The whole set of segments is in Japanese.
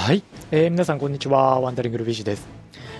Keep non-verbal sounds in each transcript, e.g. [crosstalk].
はい、えー、皆さんこんにちは。ワンダリングルビーシです、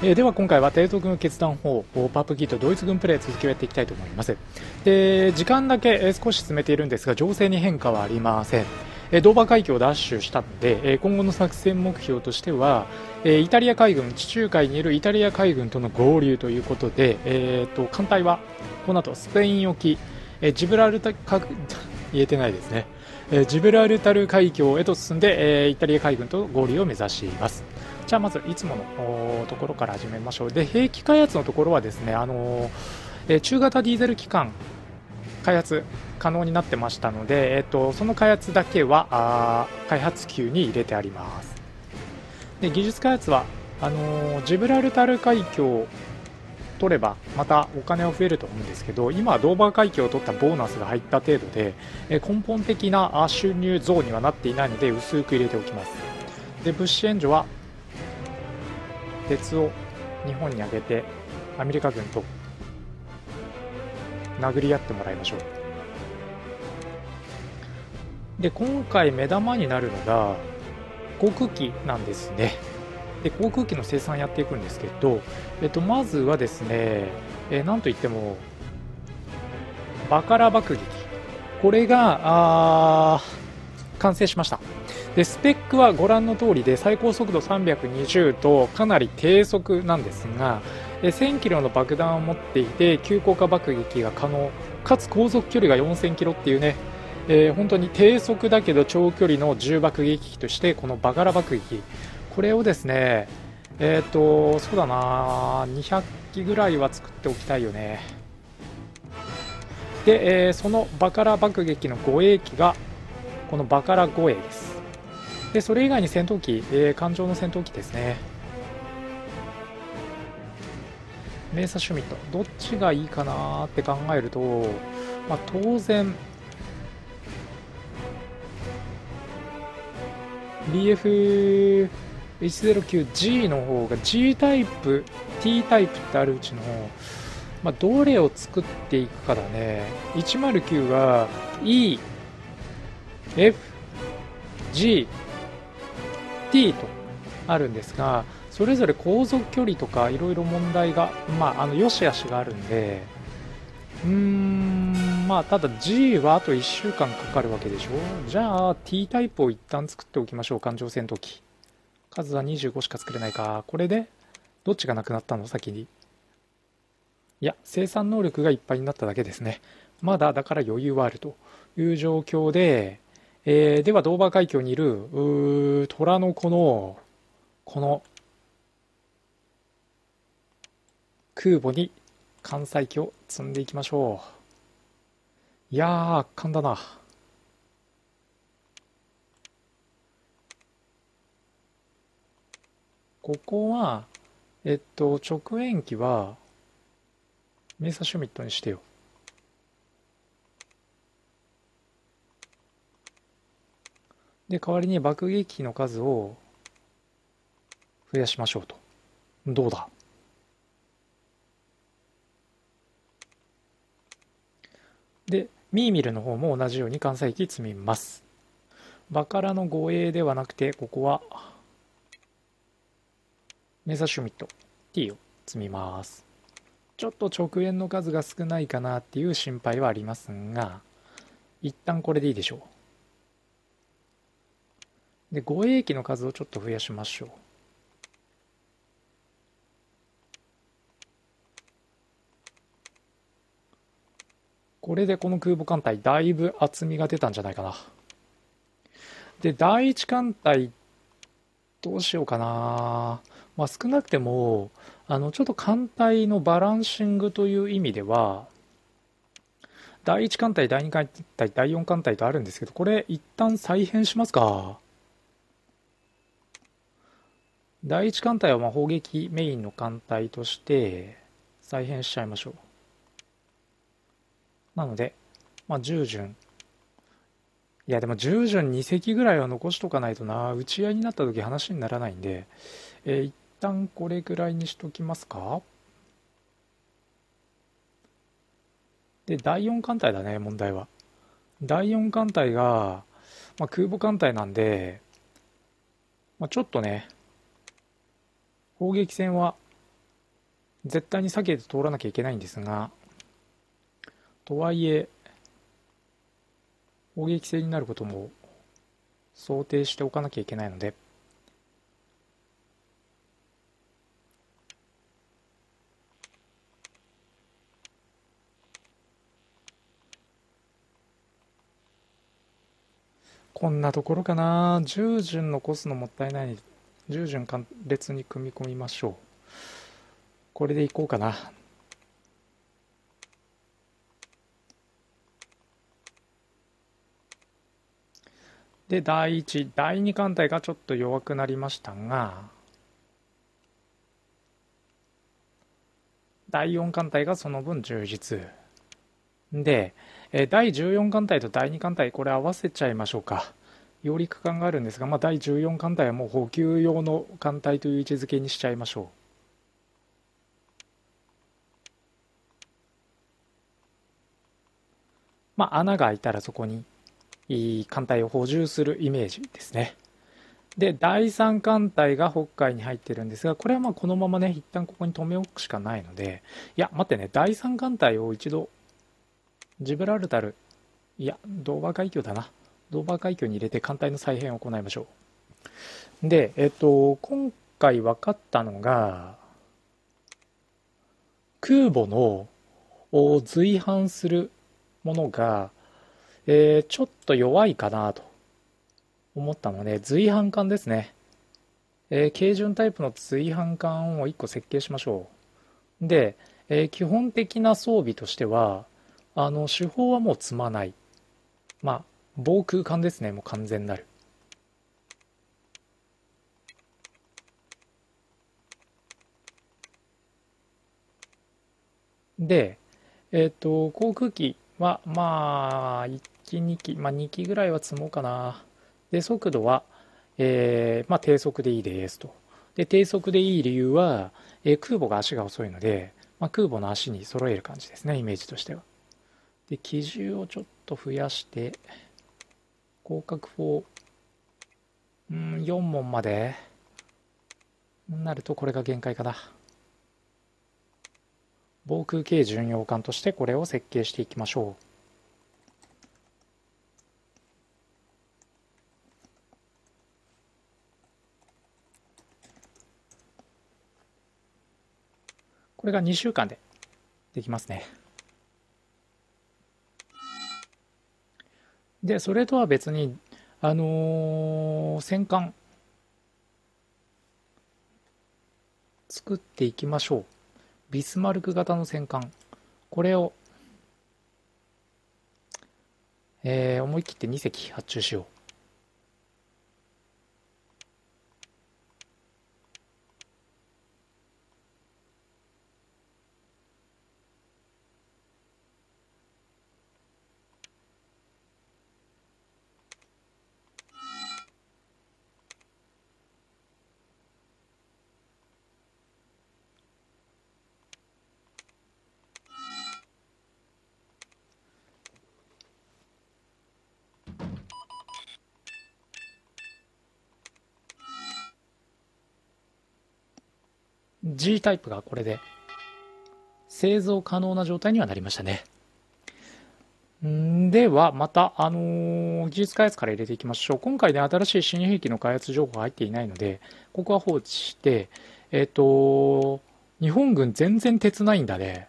えー、では今回は帝都軍決断法パープキーとドイツ軍プレー続きをやっていきたいと思います。で時間だけ、えー、少し進めているんですが情勢に変化はありません。えドーバー海峡を奪取したので、え今後の作戦目標としては、えイタリア海軍地中海にいるイタリア海軍との合流ということで、えーと、艦隊はこの後スペイン沖、えジブラルタ [laughs] 言えてないですね。えジブラルタル海峡へと進んで、えイタリア海軍と合流を目指します。じゃあまずいつものところから始めましょう。で兵器開発のところはですねあの、え中型ディーゼル機関開発可能になってましたので、えーと、その開発だけはあ開発級に入れてあります。で技術開発はあのジブラルタル海峡取ればまたお金は増えると思うんですけど今はドーバー海峡を取ったボーナスが入った程度で根本的な収入増にはなっていないので薄く入れておきます。で物資援助は鉄を日本に上げてアメリカ軍と殴り合ってもらいましょう。で今回目玉になるのが航空機なんですね。で航空機の生産やっていくんですけど、えっと、まずはですね、えー、なんといってもバカラ爆撃。これがあ完成しました。でスペックはご覧の通りで最高速度320とかなり低速なんですが1000キロの爆弾を持っていて急降下爆撃が可能。かつ航続距離が4000キロっていうね、えー、本当に低速だけど長距離の重爆撃機としてこのバカラ爆撃。これをですね、えっ、ー、と、そうだな、200機ぐらいは作っておきたいよね。で、えー、そのバカラ爆撃の護衛機が、このバカラ護衛です。で、それ以外に戦闘機、えー、艦上の戦闘機ですね。メーサ・シュミット、どっちがいいかなって考えると、まあ、当然、BF H09G の方が G タイプ T タイプってあるうちの、まあ、どれを作っていくかだね。109は E F G T とあるんですがそれぞれ航続距離とかいろいろ問題がまああの良し悪しがあるんでうーんまあただ G はあと1週間かかるわけでしょ。じゃあ T タイプを一旦作っておきましょう環状戦闘機。数は25しか作れないか。これで、どっちがなくなったの？先に。いや、生産能力がいっぱいになっただけですね。まだだから余裕はあるという状況で、えー、ではドーバー海峡にいる、虎の子の、この、空母に艦載機を積んでいきましょう。いやー、圧巻だな。ここは、えっと、直縁機は、メーサシュミットにしてよ。で、代わりに爆撃機の数を増やしましょうと。どうだ？で、ミーミルの方も同じように関西機積みます。バカラの護衛ではなくて、ここはメザシュミット T を積みます。ちょっと直円の数が少ないかなっていう心配はありますが一旦これでいいでしょう。で護衛機の数をちょっと増やしましょう。これでこの空母艦隊だいぶ厚みが出たんじゃないかな。で第一艦隊どうしようかな。まあ、少なくてもあのちょっと艦隊のバランシングという意味では第1艦隊第2艦隊第4艦隊とあるんですけどこれ一旦再編しますか。第1艦隊はまあ砲撃メインの艦隊として再編しちゃいましょう。なので、まあ、10巡いやでも10巡2隻ぐらいは残しとかないとな。打ち合いになった時話にならないんで、えー、一旦これぐらいにしときますか。で第4艦隊だね問題は。第4艦隊が、まあ、空母艦隊なんでまあ、ちょっとね、砲撃戦は絶対に避けて通らなきゃいけないんですが、とはいえ、砲撃戦になることも想定しておかなきゃいけないので、こんなところかな。10巡残すのもったいない。10巡列に組み込みましょう。これでいこうかな。で第1第2艦隊がちょっと弱くなりましたが第4艦隊がその分充実。でえ第14艦隊と第2艦隊、これ合わせちゃいましょうか。揚陸艦があるんですが、まあ、第14艦隊はもう補給用の艦隊という位置づけにしちゃいましょう。まあ、穴が開いたらそこに艦隊を補充するイメージですね。で、第3艦隊が北海に入ってるんですが、これはまあこのままね、一旦ここに留め置くしかないので、いや、待ってね、第3艦隊を一度ジブラルタル、いや、ドーバー海峡だな。ドーバー海峡に入れて艦隊の再編を行いましょう。で、えっと、今回分かったのが、空母のを随伴するものが、えー、ちょっと弱いかなと思ったので、随伴艦ですね。えー、軽巡タイプの随伴艦を1個設計しましょう。で、えー、基本的な装備としては、あの手法はもう積まない。まあ防空間ですねもう完全なる。でえっ、ー、と航空機はまあ1機2機まあ2機ぐらいは積もうかな。で速度はえー、まあ低速でいいですと。で低速でいい理由は、えー、空母が足が遅いので、まあ、空母の足に揃える感じですねイメージとしては。で、機重をちょっと増やして、広角4、うん、4問までなるとこれが限界かな。防空系巡洋艦としてこれを設計していきましょう。これが2週間でできますね。で、それとは別に、あのー、戦艦、作っていきましょう。ビスマルク型の戦艦。これを、えー、思い切って2隻発注しよう。G タイプがこれで製造可能な状態にはなりましたね。では、また、あのー、技術開発から入れていきましょう。今回ね、新しい新兵器の開発情報が入っていないので、ここは放置して、えっ、ー、と、日本軍全然鉄ないんだね。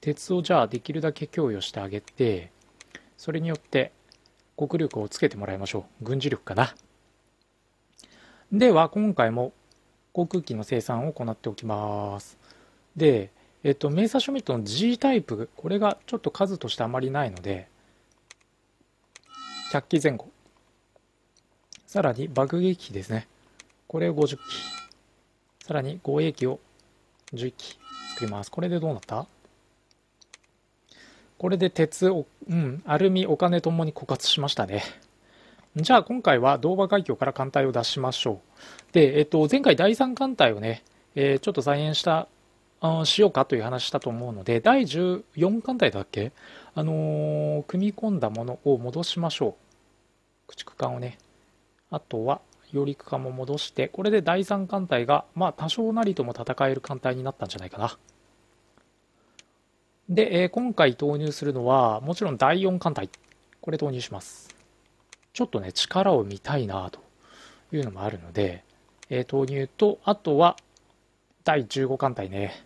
鉄をじゃあできるだけ供与してあげて、それによって国力をつけてもらいましょう。軍事力かな。では、今回も航空機の生産を行っておきます。で、えっと、メーサーシュミットの G タイプ、これがちょっと数としてあまりないので、100機前後。さらに爆撃機ですね。これを50機。さらに護衛機を11機作ります。これでどうなった？これで鉄を、うん、アルミ、お金ともに枯渇しましたね。じゃあ今回はドーバ海峡から艦隊を出しましょう。で、えっと、前回第3艦隊をね、えー、ちょっと再演した、あしようかという話したと思うので、第14艦隊だっけ？あのー、組み込んだものを戻しましょう。駆逐艦をね。あとは、揚陸艦も戻してこれで第3艦隊がまあ多少なりとも戦える艦隊になったんじゃないかなで、えー、今回投入するのはもちろん第4艦隊これ投入しますちょっとね力を見たいなというのもあるので、えー、投入とあとは第15艦隊ね。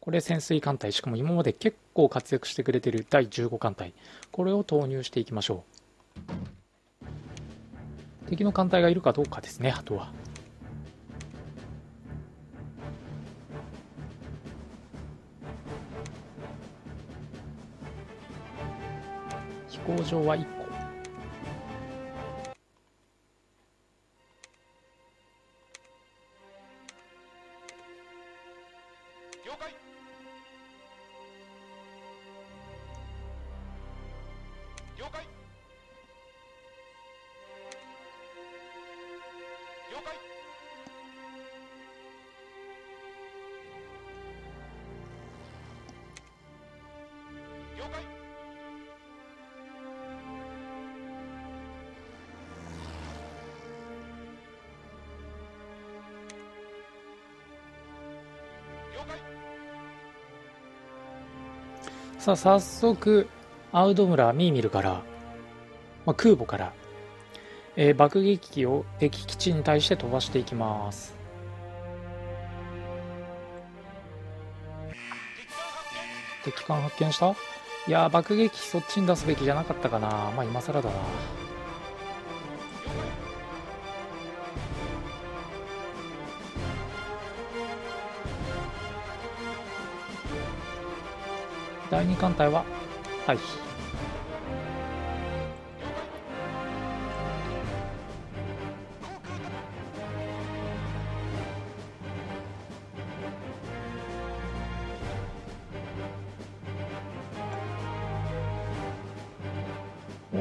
これ潜水艦隊。しかも今まで結構活躍してくれてる第15艦隊。これを投入していきましょう。敵の艦隊がいるかどうかですねあとは。飛行場は1さあ早速アウド村ミーミルから、まあ、空母から、えー、爆撃機を敵基地に対して飛ばしていきます。敵艦発見した？いや爆撃機そっちに出すべきじゃなかったかな。まあ今更だな。第2艦隊は？退避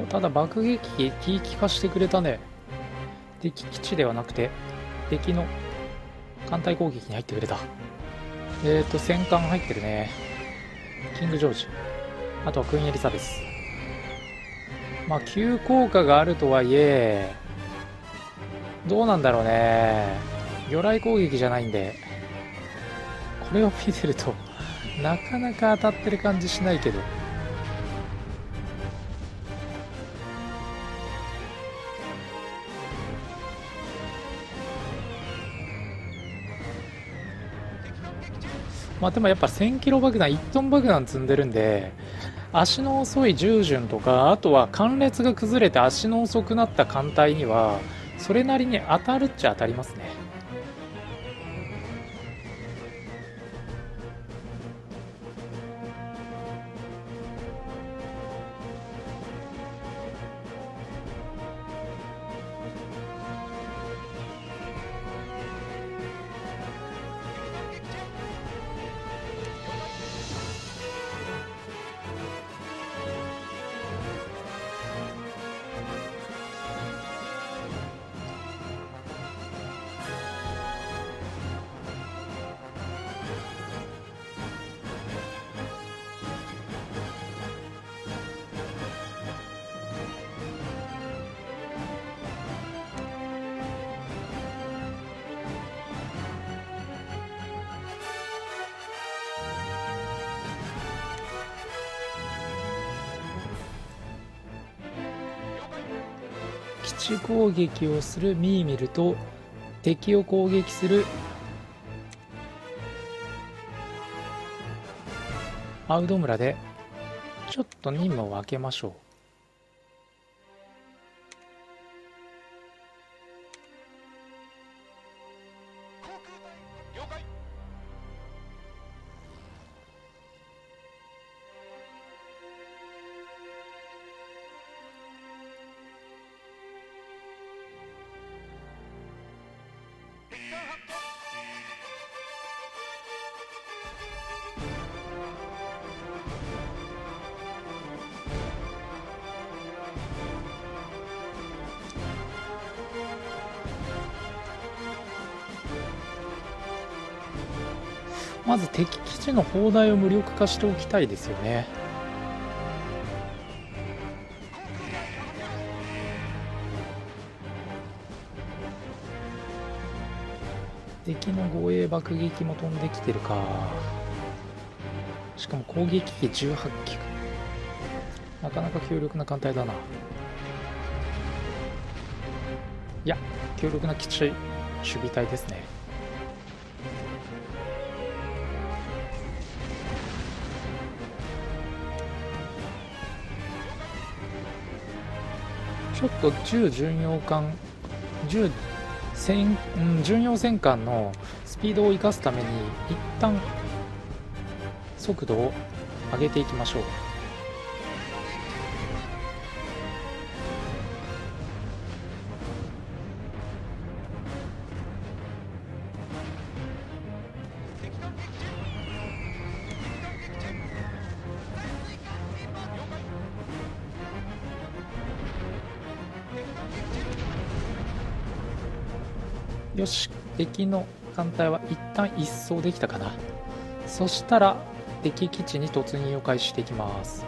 ただ爆撃機敵機化してくれたね。敵基地ではなくて敵の艦隊攻撃に入ってくれた。えっ、ー、と戦艦入ってるねキング・ジョージ。あとはクイーン・エリザベス。まあ急降下があるとはいえどうなんだろうね。魚雷攻撃じゃないんで。これを見てるとなかなか当たってる感じしないけど。まあ、でもやっぱ1000キロ爆弾、1トン爆弾積んでるんで、足の遅い従順とか、あとは関列が崩れて足の遅くなった艦隊には、それなりに当たるっちゃ当たりますね。攻撃をするミーミルと敵を攻撃するアウド村でちょっと任務を分けましょう。まず敵基地の砲台を無力化しておきたいですよね。敵の護衛爆撃も飛んできてるか。しかも攻撃機18機か。なかなか強力な艦隊だな。いや強力な基地守備隊ですね。ちょっと10巡洋艦10戦、うん、巡洋戦艦のスピードを生かすために一旦速度を上げていきましょう。よし敵の艦隊は一旦一掃できたかな。そしたら敵基地に突入を開始していきます。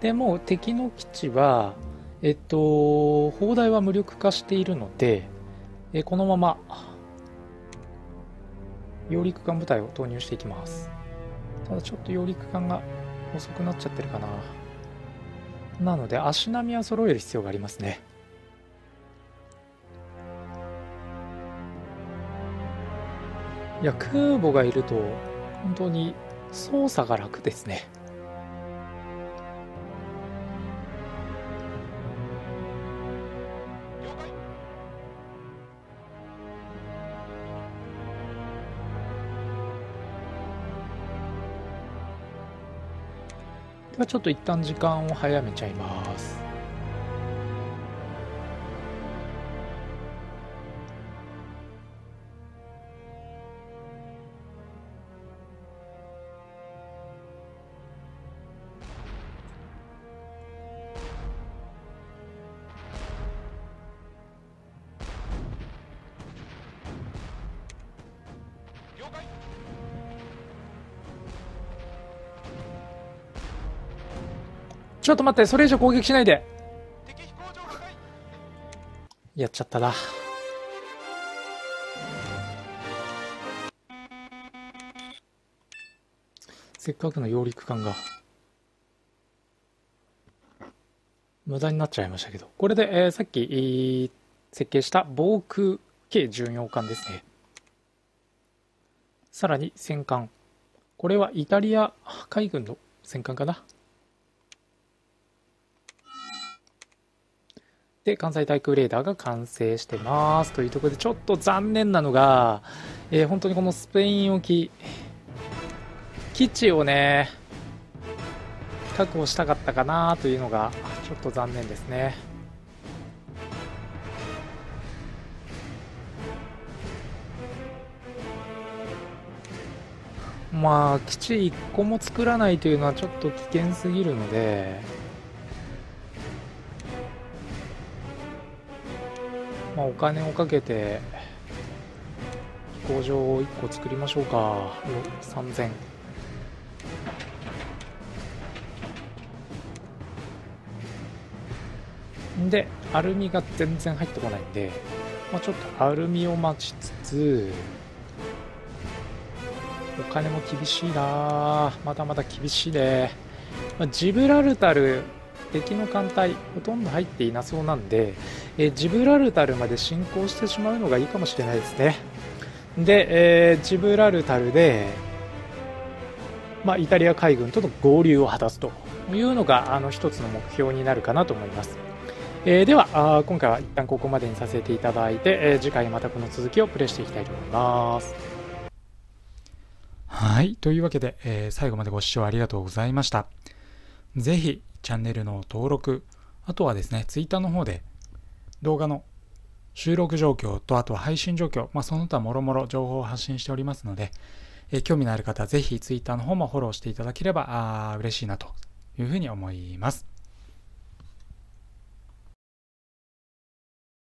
でもう敵の基地はえっと砲台は無力化しているのでえこのまま揚陸艦部隊を投入していきますただちょっと揚陸艦が遅くなっちゃってるかな。なので足並みは揃える必要がありますね。いや空母がいると本当に操作が楽ですね。ではちょっと一旦時間を早めちゃいます。ちょっと待ってそれ以上攻撃しないで。やっちゃったな。せっかくの揚陸艦が。無駄になっちゃいましたけど。これで、えー、さっき、設計した防空軽巡洋艦ですね。さらに戦艦。これはイタリア海軍の戦艦かな。で、関西対空レーダーが完成してます。というところで、ちょっと残念なのが、えー、本当にこのスペイン沖、基地をね、確保したかったかなというのが、ちょっと残念ですね。まあ、基地1個も作らないというのはちょっと危険すぎるので、まあ、お金をかけて飛行場を1個作りましょうか。3000でアルミが全然入ってこないんで、まあ、ちょっとアルミを待ちつつお金も厳しいな。まだまだ厳しいね、まあ、ジブラルタル敵の艦隊ほとんど入っていなそうなんで、えジブラルタルまで進行してしまうのがいいかもしれないですね。で、えー、ジブラルタルで、まあ、イタリア海軍との合流を果たすというのがあの一つの目標になるかなと思います、えー、ではあ今回は一旦ここまでにさせていただいて、えー、次回またこの続きをプレイしていきたいと思います。はいというわけで、えー、最後までご視聴ありがとうございました。ぜひチャンネルの登録、あとはですね、Twitter の方で動画の収録状況と、あとは配信状況、まあ、その他もろもろ情報を発信しておりますので、え興味のある方はぜひ Twitter の方もフォローしていただければあ嬉しいなというふうに思います。